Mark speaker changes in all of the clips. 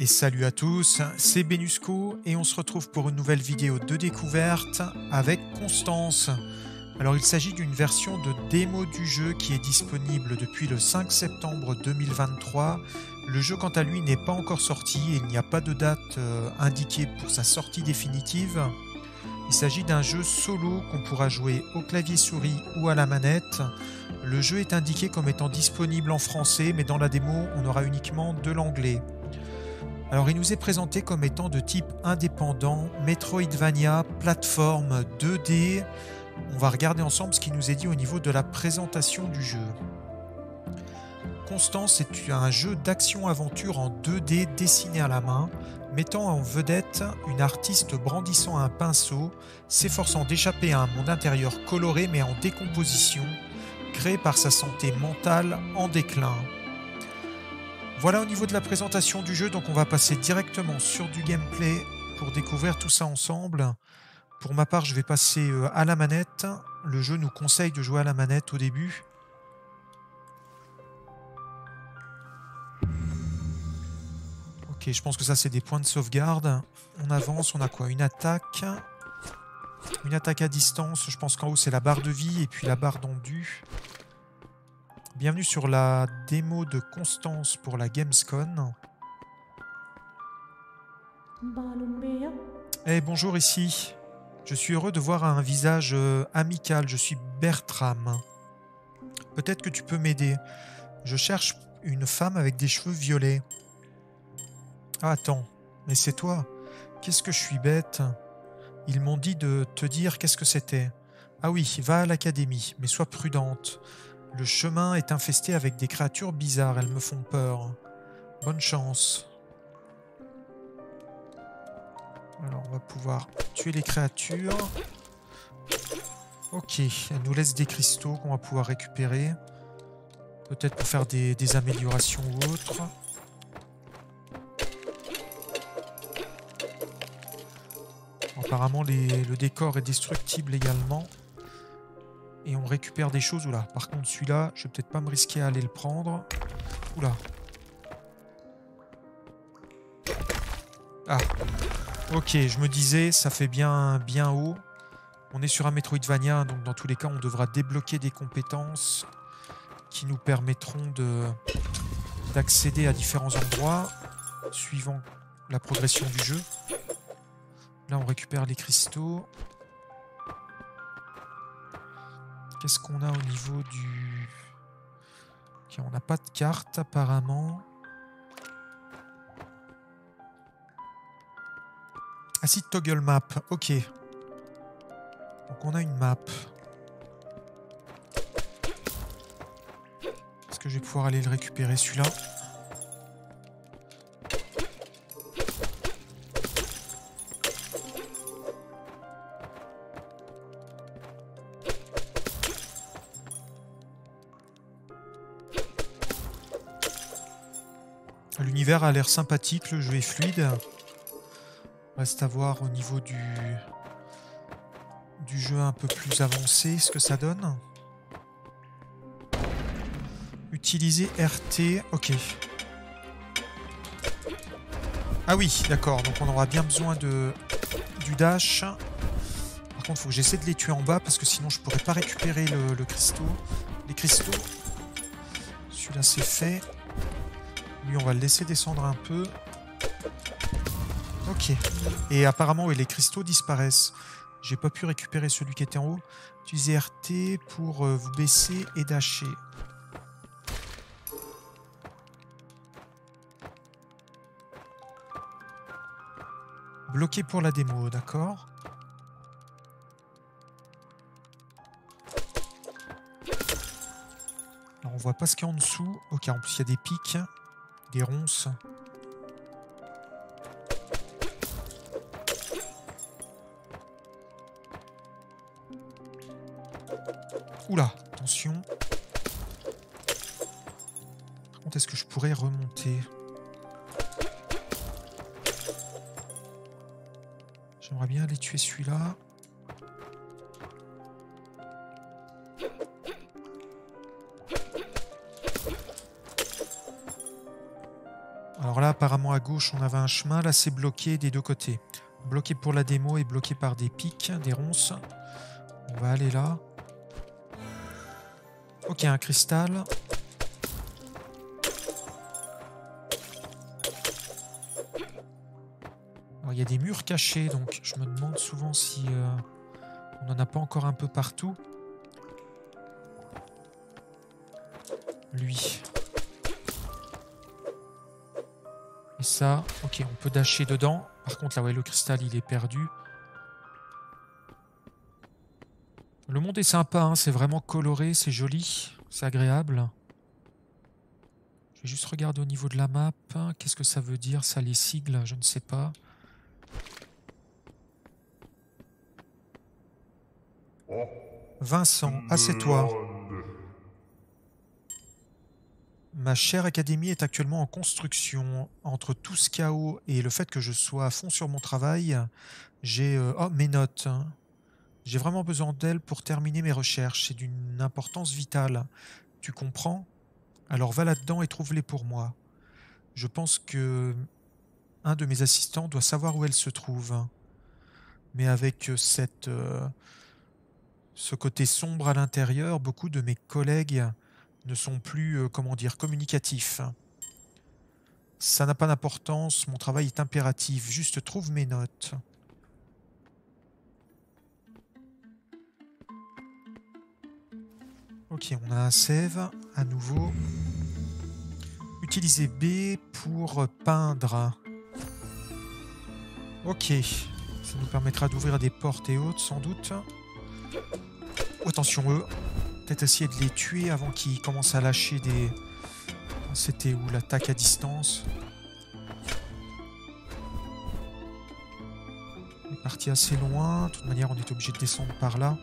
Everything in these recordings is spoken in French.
Speaker 1: Et salut à tous, c'est Benusco et on se retrouve pour une nouvelle vidéo de découverte avec Constance. Alors il s'agit d'une version de démo du jeu qui est disponible depuis le 5 septembre 2023. Le jeu quant à lui n'est pas encore sorti et il n'y a pas de date euh, indiquée pour sa sortie définitive. Il s'agit d'un jeu solo qu'on pourra jouer au clavier souris ou à la manette. Le jeu est indiqué comme étant disponible en français mais dans la démo on aura uniquement de l'anglais. Alors il nous est présenté comme étant de type indépendant, Metroidvania, plateforme 2D. On va regarder ensemble ce qui nous est dit au niveau de la présentation du jeu. Constance est un jeu d'action-aventure en 2D dessiné à la main, mettant en vedette une artiste brandissant un pinceau, s'efforçant d'échapper à un monde intérieur coloré mais en décomposition, créé par sa santé mentale en déclin. Voilà au niveau de la présentation du jeu, donc on va passer directement sur du gameplay pour découvrir tout ça ensemble. Pour ma part, je vais passer euh, à la manette. Le jeu nous conseille de jouer à la manette au début. Je pense que ça c'est des points de sauvegarde. On avance, on a quoi? Une attaque. Une attaque à distance, je pense qu'en haut c'est la barre de vie et puis la barre d'endu. Bienvenue sur la démo de Constance pour la Gamescon. Eh bonjour ici. Je suis heureux de voir un visage euh, amical. Je suis Bertram. Peut-être que tu peux m'aider. Je cherche une femme avec des cheveux violets. Attends, mais c'est toi. Qu'est-ce que je suis bête? Ils m'ont dit de te dire qu'est-ce que c'était. Ah oui, va à l'académie, mais sois prudente. Le chemin est infesté avec des créatures bizarres, elles me font peur. Bonne chance. Alors on va pouvoir tuer les créatures. Ok, elle nous laisse des cristaux qu'on va pouvoir récupérer. Peut-être pour faire des, améliorations ou autres. Apparemment le décor est destructible également et on récupère des choses. Oula, par contre celui-là, je vais peut-être pas me risquer à aller le prendre. Oula. Ah. Ok, je me disais, ça fait bien, bien haut. On est sur un Metroidvania, donc dans tous les cas, on devra débloquer des compétences qui nous permettront d'accéder à différents endroits suivant la progression du jeu. Là, on récupère les cristaux. Qu'est-ce qu'on a au niveau du... Ok, on n'a pas de carte apparemment. Ah si, toggle map, ok. Donc on a une map. Est-ce que je vais pouvoir aller le récupérer celui-là? A l'air sympathique, le jeu est fluide. Reste à voir au niveau du, du jeu un peu plus avancé ce que ça donne. Utiliser RT, ok. Ah oui, d'accord, donc on aura bien besoin de du dash. Par contre, il faut que j'essaie de les tuer en bas parce que sinon je pourrais pas récupérer le, le cristaux. Les cristaux. Celui-là c'est fait. Lui, on va le laisser descendre un peu. Ok. Et apparemment, oui, les cristaux disparaissent. J'ai pas pu récupérer celui qui était en haut. Utilisez RT pour euh, vous baisser et dasher. Bloqué pour la démo, d'accord on voit pas ce qu'il y a en dessous. Ok, en plus il y a des pics. Des ronces. Oula, attention. Par contre, est-ce que je pourrais remonter? J'aimerais bien aller tuer celui-là. Alors là, apparemment à gauche, on avait un chemin. Là, c'est bloqué des deux côtés. Bloqué pour la démo et bloqué par des pics, des ronces. On va aller là. Ok, un cristal. Alors, il y a des murs cachés, donc je me demande souvent si euh, on n'en a pas encore un peu partout. Lui. Et ça, ok, on peut dasher dedans. Par contre, là, ouais, le cristal, il est perdu. Le monde est sympa, hein, c'est vraiment coloré, c'est joli, c'est agréable. Je vais juste regarder au niveau de la map. Qu'est-ce que ça veut dire, ça, les sigles? Je ne sais pas. Vincent, assieds-toi. Ma chère académie est actuellement en construction. Entre tout ce chaos et le fait que je sois à fond sur mon travail, j'ai... Euh, oh, mes notes. J'ai vraiment besoin d'elle pour terminer mes recherches. C'est d'une importance vitale. Tu comprends? Alors va là-dedans et trouve-les pour moi. Je pense que un de mes assistants doit savoir où elle se trouve. Mais avec cette, euh, ce côté sombre à l'intérieur, beaucoup de mes collègues ne sont plus, euh, comment dire, communicatifs. Ça n'a pas d'importance, mon travail est impératif. Juste trouve mes notes. Ok, on a un save à nouveau. Utiliser B pour peindre. Ok, ça nous permettra d'ouvrir des portes et autres sans doute. attention eux, peut-être essayer de les tuer avant qu'ils commencent à lâcher des... C'était où l'attaque à distance On est parti assez loin, de toute manière on est obligé de descendre par là.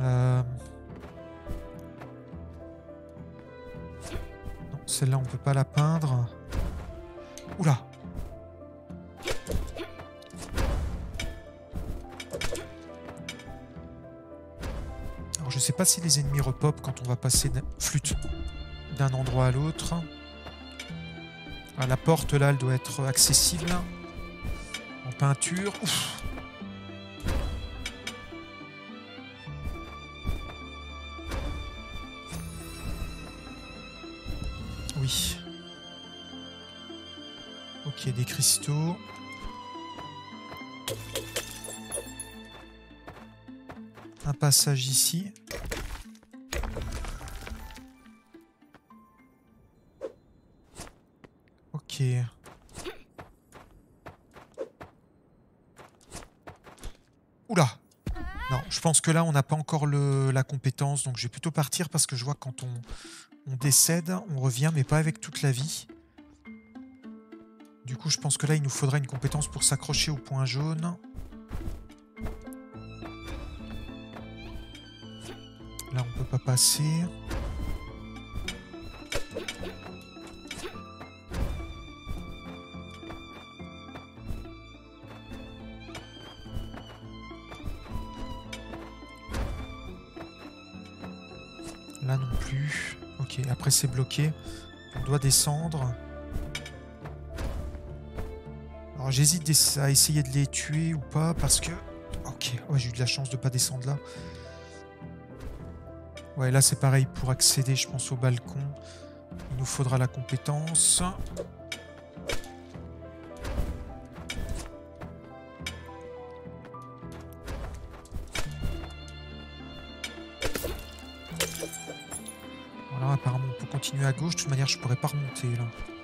Speaker 1: Euh... Non, celle-là on peut pas la peindre. Oula Je sais pas si les ennemis repop quand on va passer flûte d'un endroit à l'autre. Ah, la porte là, elle doit être accessible. En peinture. Ouf. Ok, des cristaux. Passage ici. Ok. Oula Non, je pense que là, on n'a pas encore la compétence, donc je vais plutôt partir parce que je vois quand on, on décède, on revient, mais pas avec toute la vie. Du coup, je pense que là, il nous faudra une compétence pour s'accrocher au point jaune. Là, on peut pas passer. Là non plus. Ok, après c'est bloqué. On doit descendre. Alors j'hésite à essayer de les tuer ou pas parce que... Ok, j'ai eu de la chance de pas descendre là. Ouais, là c'est pareil, pour accéder je pense au balcon, il nous faudra la compétence. continuer à gauche. De toute manière, je pourrais pas remonter là.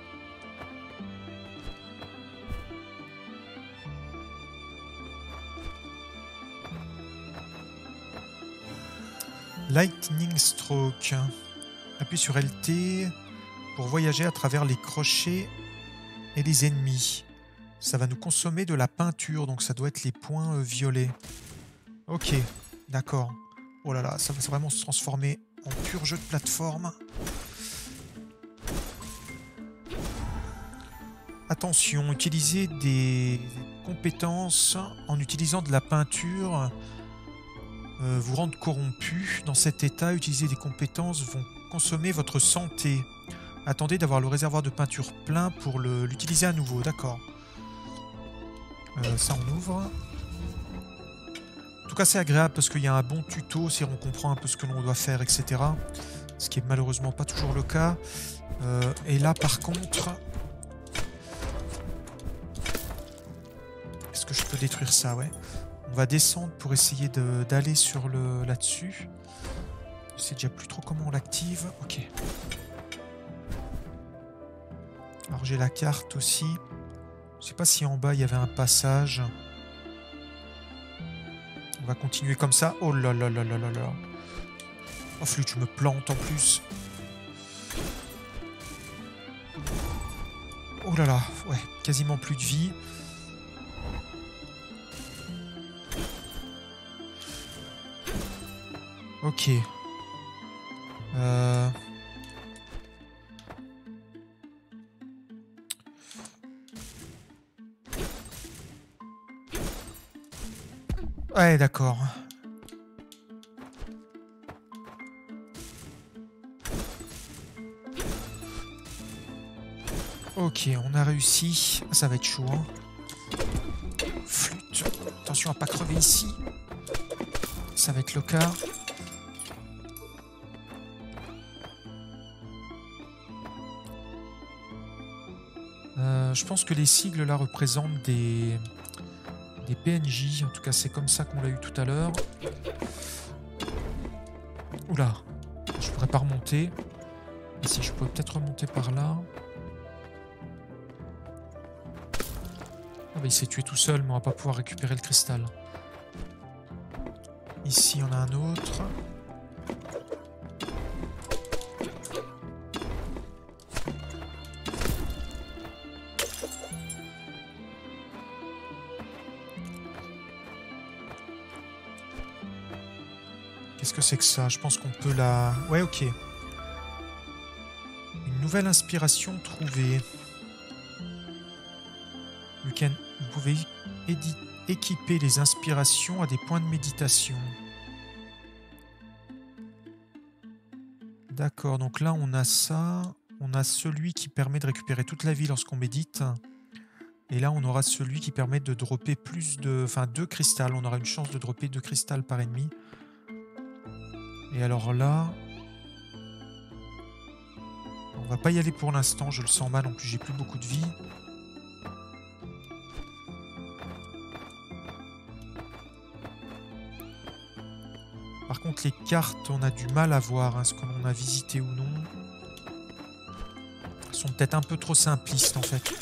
Speaker 1: Lightning Stroke. Appuie sur LT pour voyager à travers les crochets et les ennemis. Ça va nous consommer de la peinture, donc ça doit être les points euh, violets. Ok, d'accord. Oh là là, ça va vraiment se transformer en pur jeu de plateforme. Attention, utiliser des compétences en utilisant de la peinture euh, vous rendre corrompu. Dans cet état, utiliser des compétences vont consommer votre santé. Attendez d'avoir le réservoir de peinture plein pour l'utiliser à nouveau. D'accord. Euh, ça, on ouvre. En tout cas, c'est agréable parce qu'il y a un bon tuto si on comprend un peu ce que l'on doit faire, etc. Ce qui est malheureusement pas toujours le cas. Euh, et là, par contre... Est-ce que je peux détruire ça? Ouais. On va descendre pour essayer d'aller sur le là-dessus. Je sais déjà plus trop comment on l'active. Ok. Alors j'ai la carte aussi. Je sais pas si en bas il y avait un passage. On va continuer comme ça. Oh là là là là là là. Oh flûte, je me plante en plus. Oh là là, ouais, quasiment plus de vie. Ok. Euh... Ouais, d'accord. Ok, on a réussi. Ça va être chaud. Hein. Flûte. Attention à pas crever ici. Ça va être le cas. Je pense que les sigles là représentent des, PNJ. En tout cas, c'est comme ça qu'on l'a eu tout à l'heure. Oula, je pourrais pas remonter. Ici, je pourrais peut-être remonter par là. Ah bah, il s'est tué tout seul, mais on va pas pouvoir récupérer le cristal. Ici, on a un autre. C'est que ça Je pense qu'on peut la... Ouais, ok. Une nouvelle inspiration trouvée. Vous pouvez équiper les inspirations à des points de méditation. D'accord, donc là on a ça. On a celui qui permet de récupérer toute la vie lorsqu'on médite. Et là on aura celui qui permet de dropper plus de... Enfin deux cristal. On aura une chance de dropper deux cristal par ennemi. Et alors là... On va pas y aller pour l'instant, je le sens mal. En plus j'ai plus beaucoup de vie. Par contre, les cartes, on a du mal à voir hein, ce que l'on a visité ou non. Elles sont peut-être un peu trop simplistes, en fait.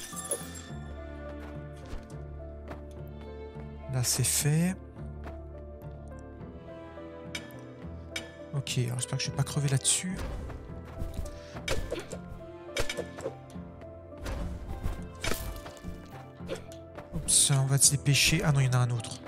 Speaker 1: Là, c'est fait. Ok, alors j'espère que je vais pas crever là-dessus. Oups, on va se dépêcher. Ah non, il y en a un autre.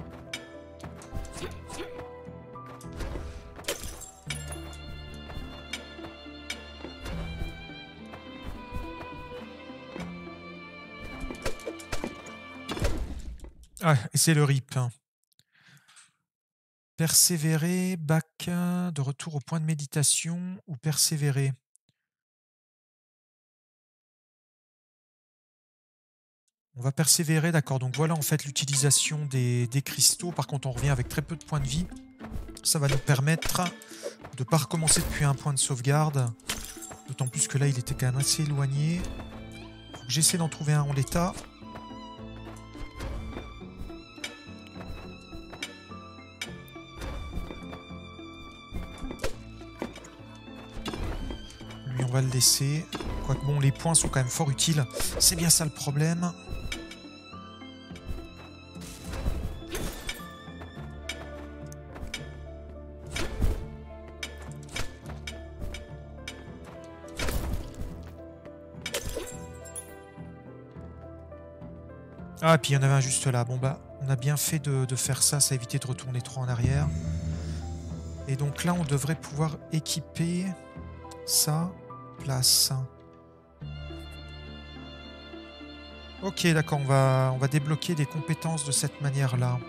Speaker 1: Ah, et c'est le RIP. Hein. Persévérer, bac, de retour au point de méditation ou persévérer? On va persévérer, d'accord. Donc voilà en fait l'utilisation des, des, cristaux. Par contre, on revient avec très peu de points de vie. Ça va nous permettre de ne pas recommencer depuis un point de sauvegarde. D'autant plus que là, il était quand même assez éloigné. J'essaie d'en trouver un en l'état. Va le laisser. Quoique bon, les points sont quand même fort utiles. C'est bien ça le problème. Ah, puis il y en avait un juste là. Bon bah, on a bien fait de, de faire ça, ça a évité de retourner trop en arrière. Et donc là, on devrait pouvoir équiper ça place. Ok, d'accord, on va, on va débloquer des compétences de cette manière-là.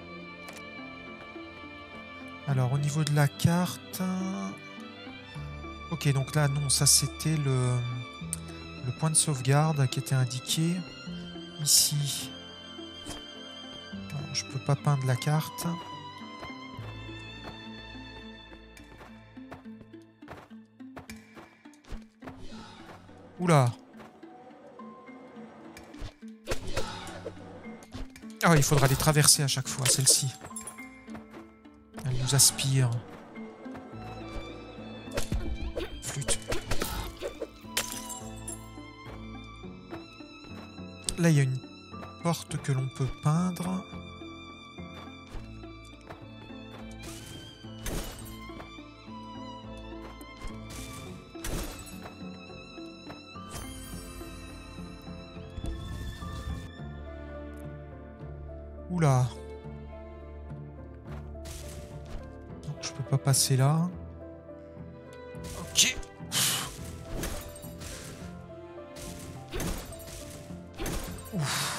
Speaker 1: Alors, au niveau de la carte... Ok, donc là, non, ça c'était le, le point de sauvegarde qui était indiqué. Ici, je peux pas peindre la carte. Oula Ah, il faudra les traverser à chaque fois, celle-ci. Elle nous aspire. Flûte. Là, il y a une porte que l'on peut peindre. Passer là. Ok.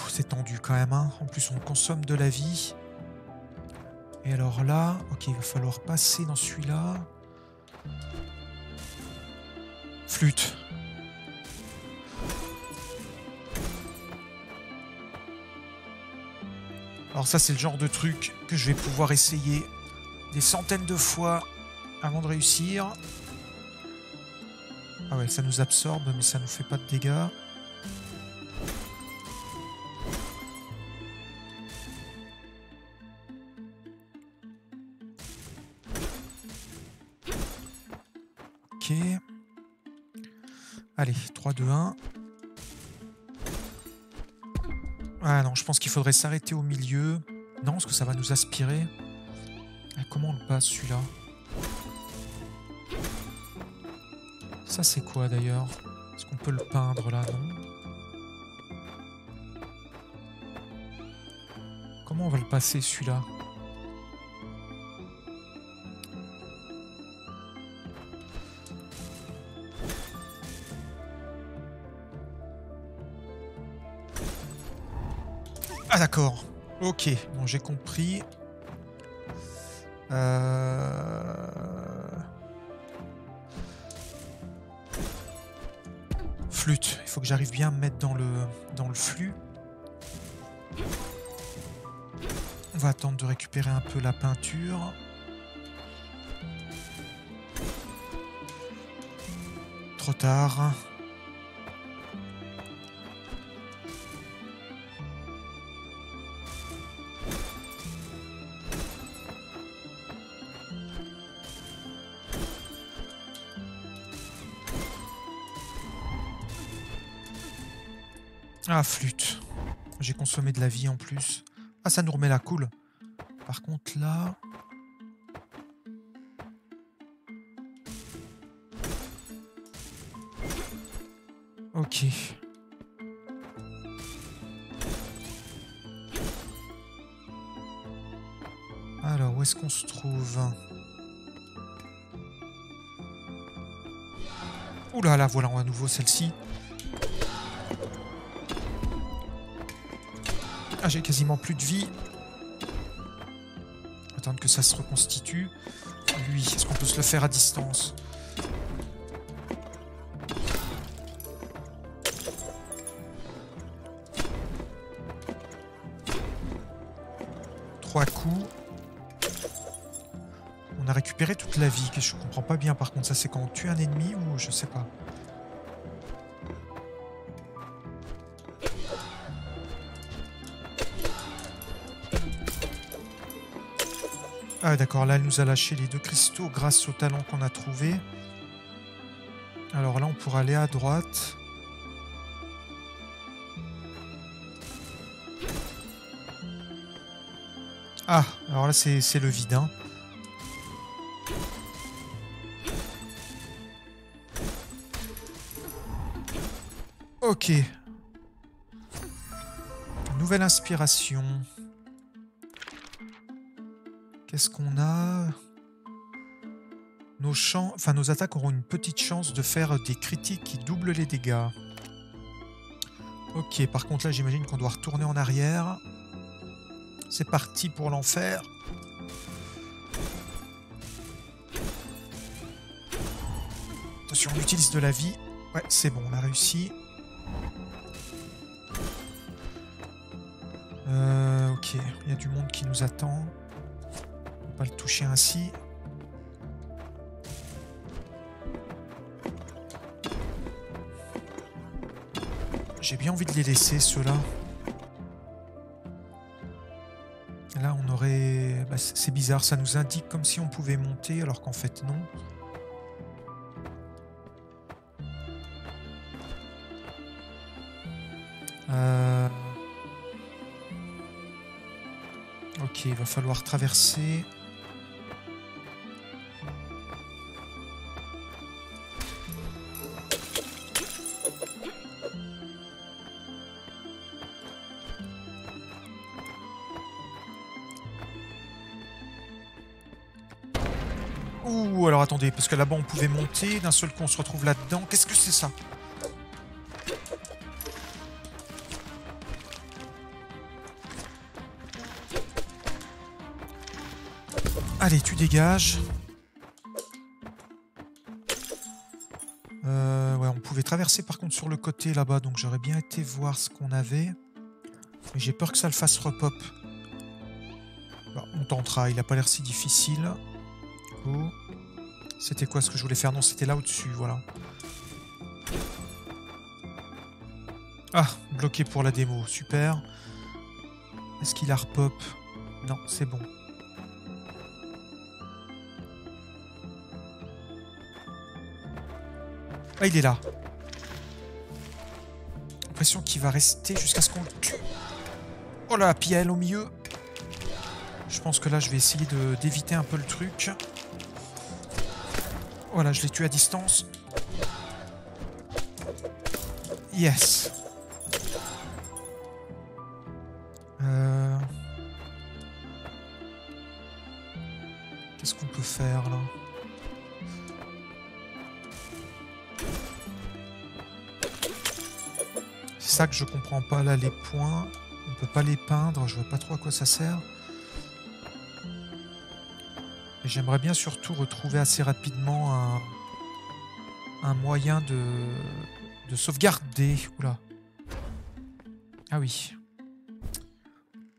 Speaker 1: c'est tendu quand même. Hein. En plus, on consomme de la vie. Et alors là, ok, il va falloir passer dans celui-là. Flûte. Alors ça, c'est le genre de truc que je vais pouvoir essayer des centaines de fois avant de réussir. Ah ouais, ça nous absorbe, mais ça nous fait pas de dégâts. Ok. Allez, 3, 2, 1. Ah non, je pense qu'il faudrait s'arrêter au milieu. Non, parce que ça va nous aspirer. Comment on le passe celui-là Ça c'est quoi d'ailleurs Est-ce qu'on peut le peindre là Non. Comment on va le passer celui-là Ah d'accord. Ok, bon j'ai compris. Euh... Flûte. Il faut que j'arrive bien à me mettre dans le, dans le flux. On va attendre de récupérer un peu la peinture. Trop tard. Ah, flûte. J'ai consommé de la vie en plus. Ah, ça nous remet la cool. Par contre, là... Ok. Alors, où est-ce qu'on se trouve? Oula, là, voilà à nouveau celle-ci. Ah, j'ai quasiment plus de vie. Attendre que ça se reconstitue. Lui, est-ce qu'on peut se le faire à distance? Trois coups. On a récupéré toute la vie, que je comprends pas bien par contre. Ça, c'est quand on tue un ennemi ou je sais pas? Ah d'accord, là elle nous a lâché les deux cristaux grâce au talent qu'on a trouvé. Alors là on pourra aller à droite. Ah, alors là c'est le vide. Hein. Ok. Nouvelle inspiration. Qu'est-ce qu'on a nos, champs, enfin, nos attaques auront une petite chance de faire des critiques qui doublent les dégâts. Ok, par contre là j'imagine qu'on doit retourner en arrière. C'est parti pour l'enfer. Attention, on utilise de la vie. Ouais, c'est bon, on a réussi. Euh, ok, il y a du monde qui nous attend. Pas le toucher ainsi. J'ai bien envie de les laisser, ceux-là. Là, on aurait... Bah, c'est bizarre, ça nous indique comme si on pouvait monter, alors qu'en fait, non. Euh, ok, il va falloir traverser. Parce que là-bas on pouvait monter, d'un seul coup on se retrouve là-dedans. Qu'est-ce que c'est ça Allez, tu dégages. Euh, ouais, on pouvait traverser par contre sur le côté là-bas, donc j'aurais bien été voir ce qu'on avait. Mais j'ai peur que ça le fasse repop. On tentera, il a pas l'air si difficile. Oh. C'était quoi ce que je voulais faire Non, c'était là au-dessus, voilà. Ah, bloqué pour la démo, super. Est-ce qu'il a repop Non, c'est bon. Ah, il est là. L'impression qu'il va rester jusqu'à ce qu'on le tue. Oh là, puis elle au milieu. Je pense que là, je vais essayer d'éviter un peu le truc. Voilà, je l'ai tué à distance. Yes. Euh... Qu'est-ce qu'on peut faire là? C'est ça que je comprends pas là, les points. On peut pas les peindre, je vois pas trop à quoi ça sert. J'aimerais bien surtout retrouver assez rapidement un, un moyen de, de sauvegarder. Oula. Ah oui.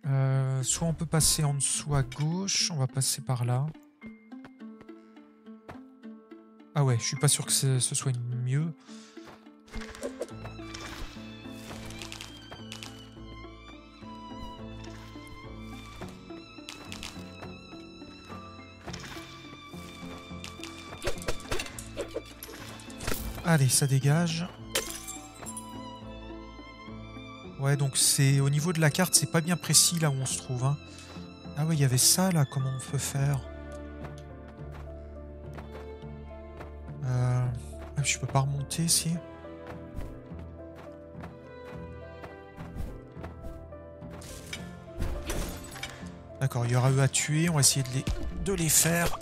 Speaker 1: Euh, soit on peut passer en dessous à gauche, on va passer par là. Ah ouais, je suis pas sûr que ce, ce soit mieux. Allez, ça dégage. Ouais, donc c'est au niveau de la carte, c'est pas bien précis là où on se trouve. Hein. Ah ouais, il y avait ça là, comment on peut faire? Euh... Ah, je peux pas remonter ici D'accord, il y aura eux à tuer, on va essayer de de les faire.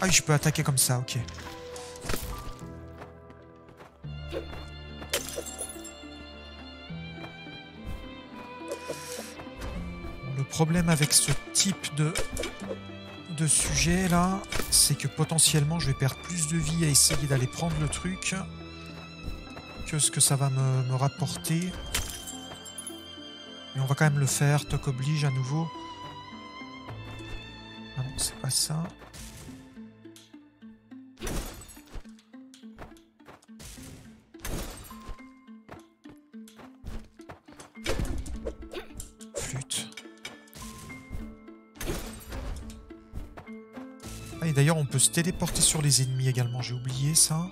Speaker 1: Ah oui, je peux attaquer comme ça, ok. Le problème avec ce type de, de sujet là, c'est que potentiellement je vais perdre plus de vie à essayer d'aller prendre le truc que ce que ça va me, me rapporter. Mais on va quand même le faire, toc oblige à nouveau. Ah non, c'est pas ça. Peut se téléporter sur les ennemis également. J'ai oublié ça.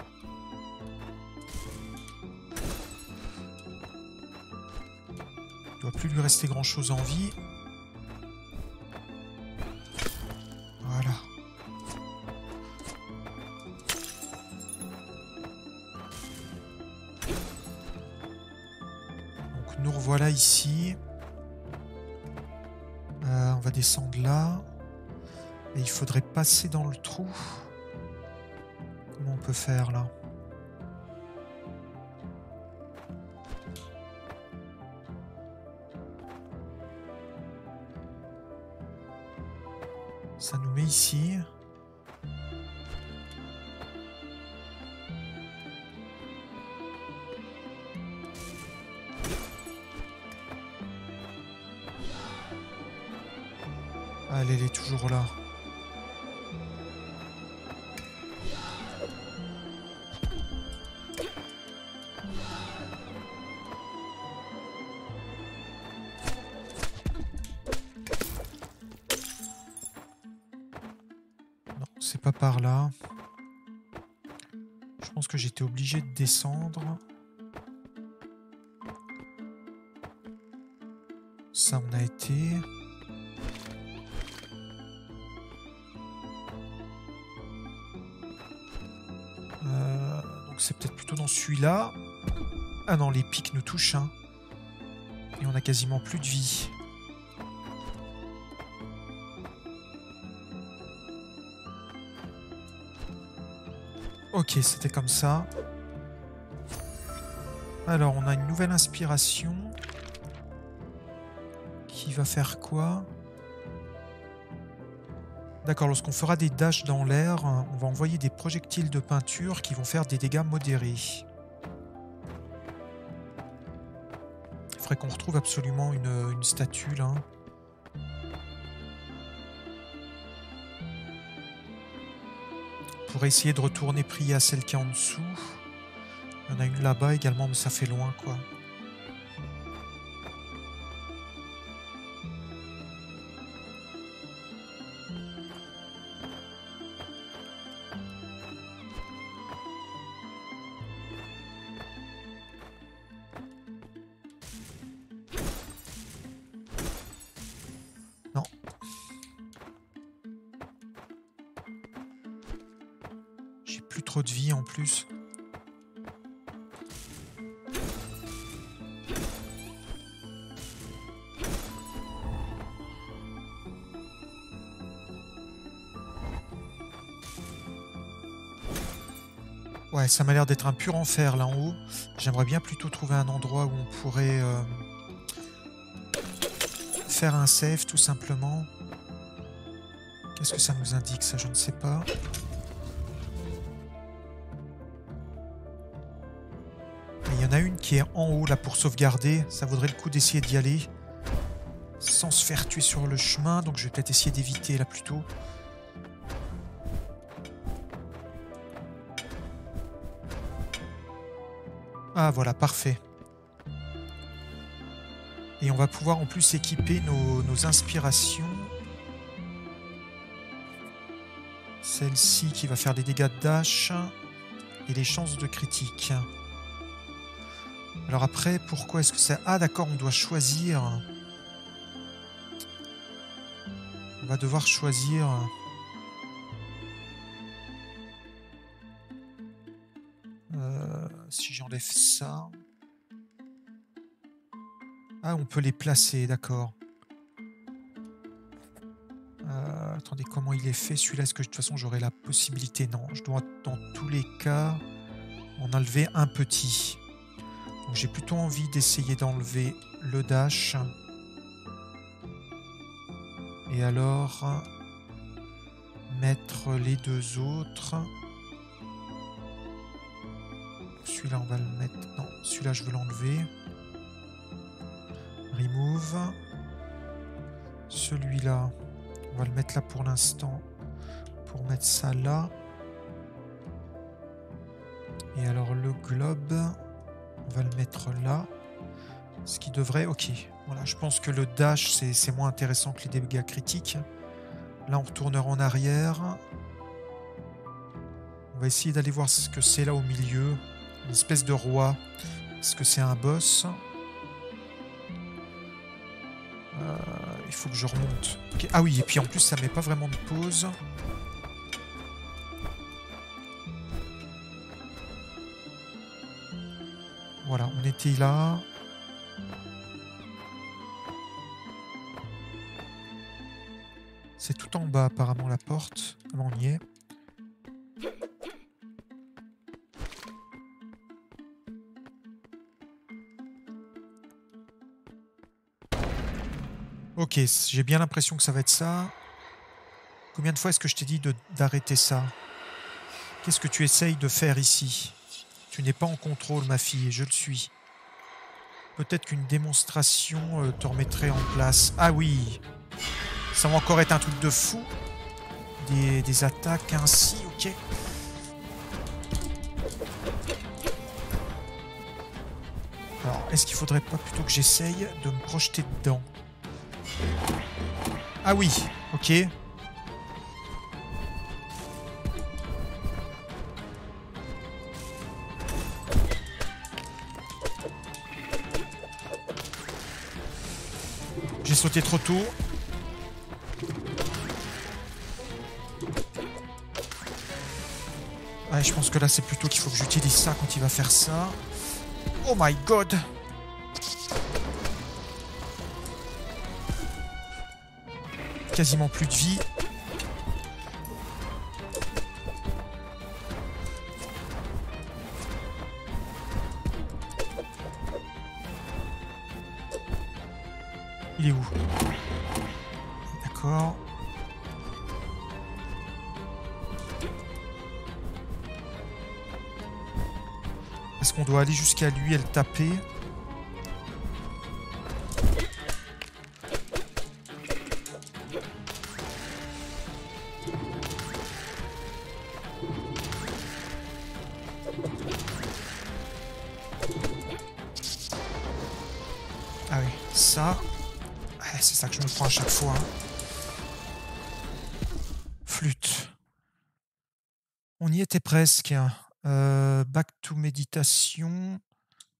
Speaker 1: Il doit plus lui rester grand chose en vie. Voilà. Donc nous revoilà ici. Euh, on va descendre là. Il faudrait passer dans le trou. Comment on peut faire là? Ça nous met ici. Ah, Allez, elle est toujours là. Par là. Je pense que j'étais obligé de descendre. Ça, on a été. Euh, donc c'est peut-être plutôt dans celui-là. Ah non, les pics nous touchent. Hein. Et on a quasiment plus de vie. Ok, c'était comme ça. Alors, on a une nouvelle inspiration. Qui va faire quoi? D'accord, lorsqu'on fera des dashs dans l'air, on va envoyer des projectiles de peinture qui vont faire des dégâts modérés. Il faudrait qu'on retrouve absolument une, une statue là. Pourrait essayer de retourner prier à celle qui est en dessous. Il y en a une là-bas également, mais ça fait loin quoi. Ça m'a l'air d'être un pur enfer là en haut. J'aimerais bien plutôt trouver un endroit où on pourrait euh, faire un save tout simplement. Qu'est-ce que ça nous indique ça? Je ne sais pas. Il y en a une qui est en haut là pour sauvegarder. Ça vaudrait le coup d'essayer d'y aller. Sans se faire tuer sur le chemin. Donc je vais peut-être essayer d'éviter là plutôt. Ah voilà, parfait. Et on va pouvoir en plus équiper nos, inspirations. Celle-ci qui va faire des dégâts de dash et les chances de critique. Alors après, pourquoi est-ce que c'est... Ah d'accord, on doit choisir... On va devoir choisir... Euh, si j'enlève Ah, on peut les placer, d'accord. Euh, attendez, comment il est fait celui-là? Est-ce que de toute façon j'aurai la possibilité? Non, je dois dans tous les cas en enlever un petit j'ai plutôt envie d'essayer d'enlever le dash. Et alors mettre les deux autres. Celui-là, on va le mettre... Non, celui-là, je veux l'enlever. Remove. Celui-là, on va le mettre là pour l'instant. Pour mettre ça là. Et alors le globe... On va le mettre là. Ce qui devrait... Ok, voilà, je pense que le dash, c'est moins intéressant que les dégâts critiques. Là, on retournera en arrière. On va essayer d'aller voir ce que c'est là au milieu. Une espèce de roi. Est-ce que c'est un boss? Euh, Il faut que je remonte. Ah oui, et puis en plus, ça met pas vraiment de pause. Voilà, on était là. C'est tout en bas apparemment la porte. Ah on y est. Ok, j'ai bien l'impression que ça va être ça. Combien de fois est-ce que je t'ai dit d'arrêter ça? Qu'est-ce que tu essayes de faire ici? Tu n'es pas en contrôle, ma fille, et je le suis. Peut-être qu'une démonstration euh, te remettrait en place. Ah oui Ça va encore être un truc de fou. Des, des attaques ainsi, ok. Alors, est-ce qu'il faudrait pas plutôt que j'essaye de me projeter dedans? Ah oui, ok. J'ai sauté trop tôt. Ouais, je pense que là, c'est plutôt qu'il faut que j'utilise ça quand il va faire ça. Oh my god Quasiment plus de vie. Il est où? D'accord. Est-ce qu'on doit aller jusqu'à lui et le taper? Ça... C'est ça que je me prends à chaque fois. hein. Flûte. On y était presque. Euh, back to méditation.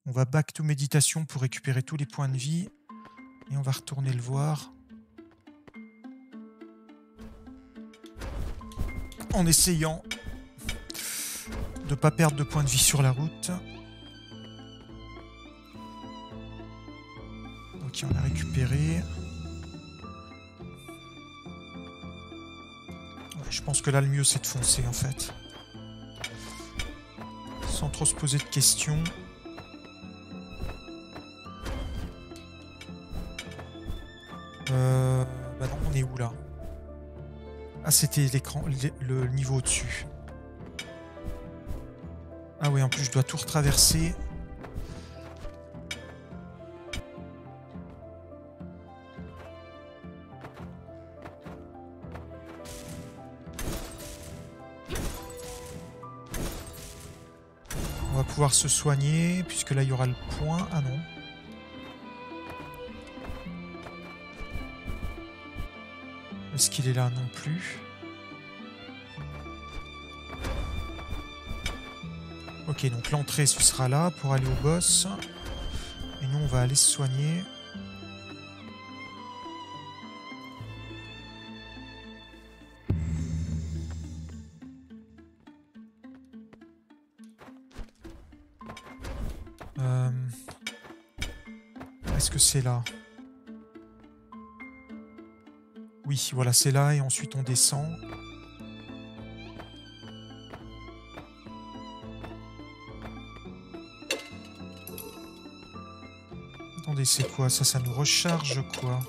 Speaker 1: On va back to méditation pour récupérer tous les points de vie. Et on va retourner le voir. En essayant de pas perdre de points de vie sur la route. On a récupéré. Je pense que là, le mieux, c'est de foncer, en fait. Sans trop se poser de questions. Euh... Bah non, on est où, là? Ah, c'était l'écran, le niveau au-dessus. Ah oui, en plus, je dois tout retraverser. On va pouvoir se soigner, puisque là, il y aura le point. Ah non. Est-ce qu'il est là non plus? Ok, donc l'entrée, ce sera là pour aller au boss. Et nous, on va aller se soigner. C'est là Oui, voilà, c'est là et ensuite on descend. Attendez, c'est quoi? Ça Ça nous recharge quoi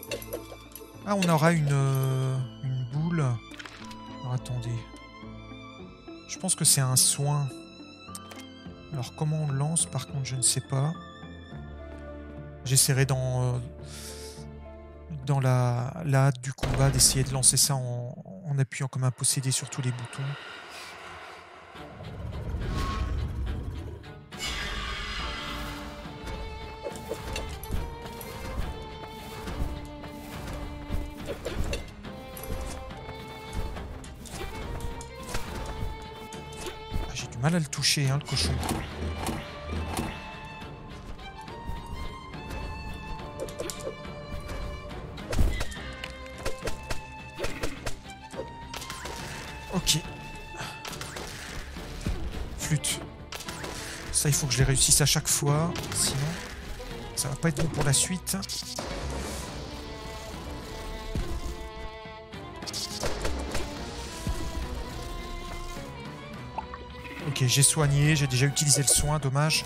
Speaker 1: Ah, on aura une, euh, une boule. Alors attendez. Je pense que c'est un soin. Alors comment on lance? Par contre je ne sais pas. J'essaierai dans, dans la, la hâte du combat d'essayer de lancer ça en, en appuyant comme un possédé sur tous les boutons. Ah, J'ai du mal à le toucher, hein, le cochon. Ça, il faut que je les réussisse à chaque fois. Sinon, ça va pas être bon pour la suite. Ok, j'ai soigné, j'ai déjà utilisé le soin, dommage.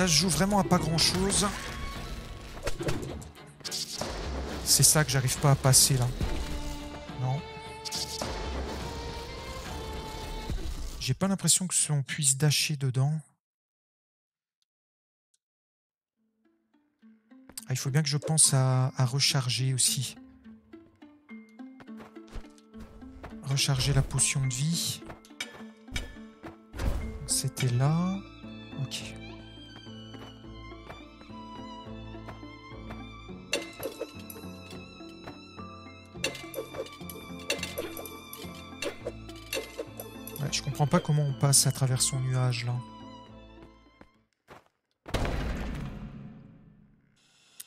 Speaker 1: Ça se joue vraiment à pas grand chose. C'est ça que j'arrive pas à passer là. Non. J'ai pas l'impression que on puisse dasher dedans. Ah, il faut bien que je pense à, à recharger aussi. Recharger la potion de vie. C'était là. Ok. Comprends pas comment on passe à travers son nuage là.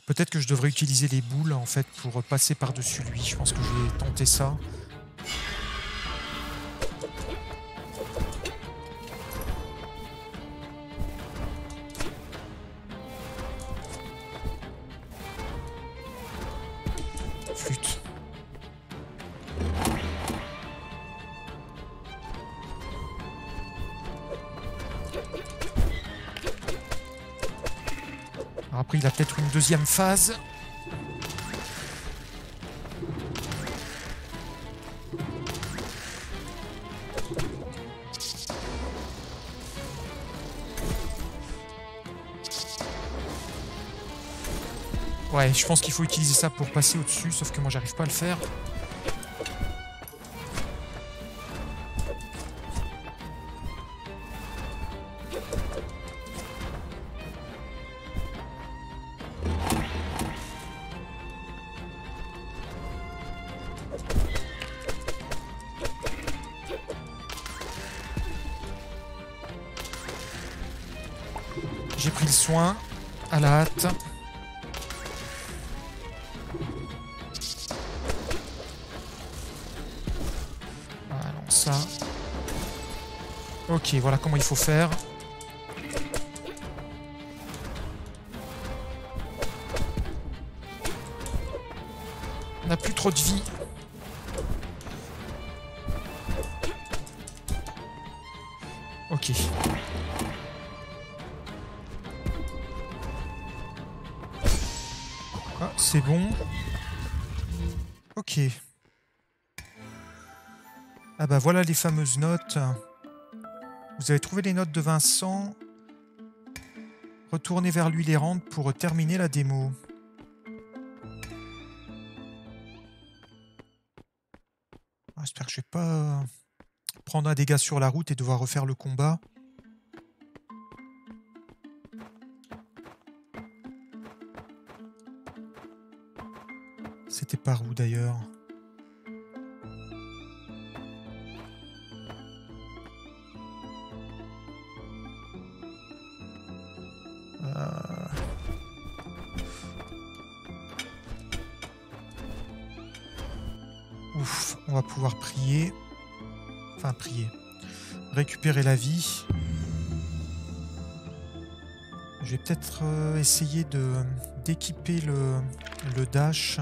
Speaker 1: Peut-être que je devrais utiliser les boules en fait pour passer par-dessus lui. Je pense que je vais tenter ça. Deuxième phase. Ouais, je pense qu'il faut utiliser ça pour passer au-dessus, sauf que moi j'arrive pas à le faire. Voilà comment il faut faire. On n'a plus trop de vie. Ok. c'est bon. Ok. Ah bah voilà les fameuses notes. Vous avez trouvé les notes de Vincent. Retournez vers lui les rentes pour terminer la démo. Ah, j'espère que je vais pas prendre un dégât sur la route et devoir refaire le combat. C'était par où d'ailleurs? Prier. Enfin, prier. Récupérer la vie. Je vais peut-être euh, essayer d'équiper le, le dash.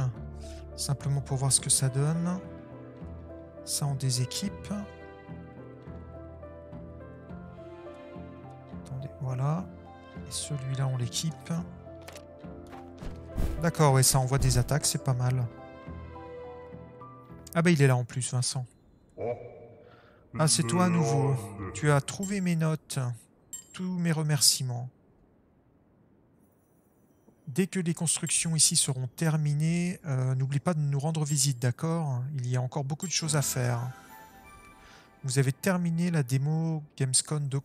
Speaker 1: Simplement pour voir ce que ça donne. Ça, on déséquipe. Attendez, voilà. Et celui-là, on l'équipe. D'accord, ouais, ça envoie des attaques, c'est pas mal. Ah bah il est là en plus, Vincent. Ah, c'est toi à nouveau. Tu as trouvé mes notes. Tous mes remerciements. Dès que les constructions ici seront terminées, euh, n'oublie pas de nous rendre visite, d'accord? Il y a encore beaucoup de choses à faire. Vous avez terminé la démo Gamescom de,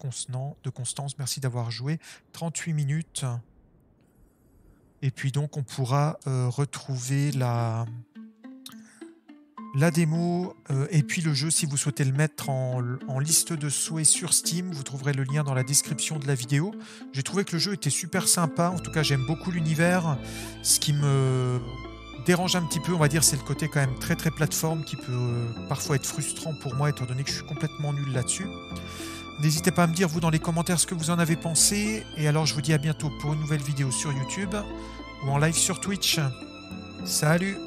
Speaker 1: de Constance. Merci d'avoir joué. 38 minutes. Et puis donc, on pourra euh, retrouver la, la démo euh, et puis le jeu si vous souhaitez le mettre en, liste de souhaits sur Steam. Vous trouverez le lien dans la description de la vidéo. J'ai trouvé que le jeu était super sympa. En tout cas, j'aime beaucoup l'univers. Ce qui me dérange un petit peu, on va dire, c'est le côté quand même très très plateforme qui peut euh, parfois être frustrant pour moi étant donné que je suis complètement nul là-dessus. N'hésitez pas à me dire vous dans les commentaires ce que vous en avez pensé. Et alors je vous dis à bientôt pour une nouvelle vidéo sur YouTube ou en live sur Twitch. Salut